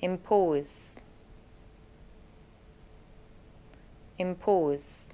impose. Impose.